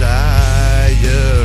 desire.